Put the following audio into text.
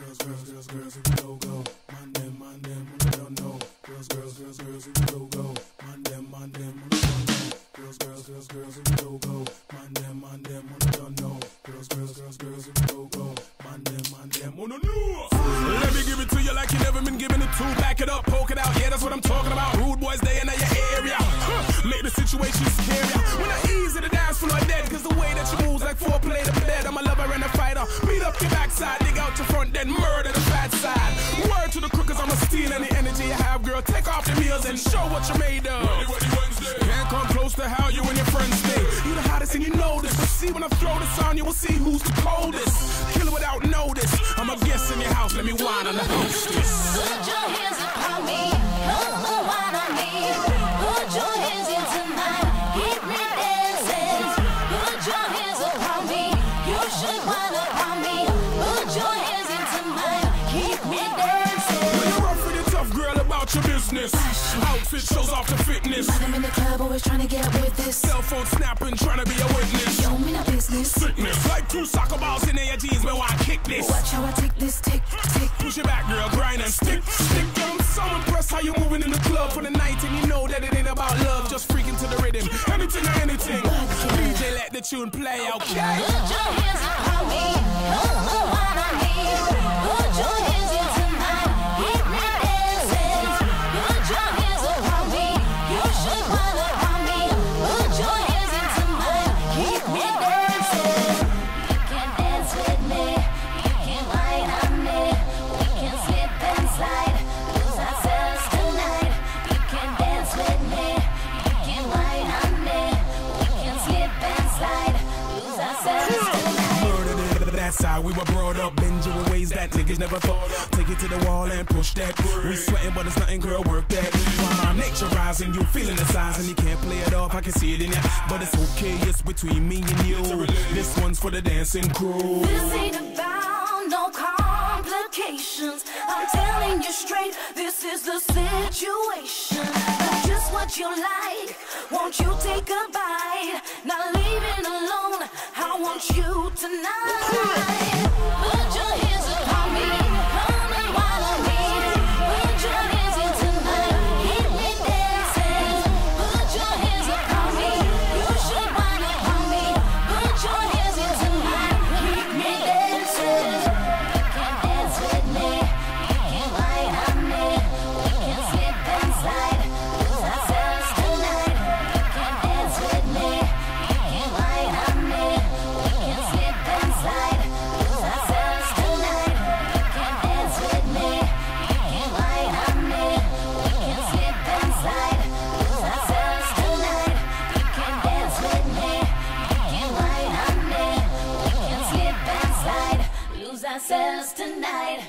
Girls, girls, girls, girls, if we go go. Man them, man them, they don't know. Girls, girls, girls, girls, if we go go. Man them, man them, they don't know. Girls, girls, girls, girls, if we go go. Man them, man them, they don't know. Girls, girls, girls, girls, if we go go. Man them, man them, when they know. Let me give it to you like you never been giving it to. Back it up, poke it out, yeah, that's what I'm talking about. You have, girl. Take off the meals and show what you're made of. Can't come close to how you and your friends stay. You the hottest and you know this. But see when I throw this on, you we'll see who's the coldest. Killer without notice. I'm a guest in your house, let me whine on the hostess. About your business. Outfit shows off the fitness. I'm in the club, always trying to get with this. Cell phone snapping, trying to be a witness. Show me no business. Sickness. Like two soccer balls in your jeans, man, why kick this? Watch how I take this tick, tick. Push it back, girl, grind and stick, stick. Girl, I'm so impressed how you moving in the club for the night, and you know that it ain't about love, just freaking to the rhythm. Anything or anything. DJ, let the tune play, okay? Put your hands upon me. Come on, wine on me. Murder to that side, we were brought up, bend you in ways that niggas never thought. Take it to the wall and push that. We sweating, but it's nothing, girl, work that. While nature rising, you feeling the signs, and you can't play it off. I can see it in ya, but it's okay, it's between me and you. This one's for the dancing crew. This ain't about no complications. I'm telling you straight, this is the situation. That's just what you like. Won't you take a bite? Not leaving alone. I want you tonight. Ourselves tonight.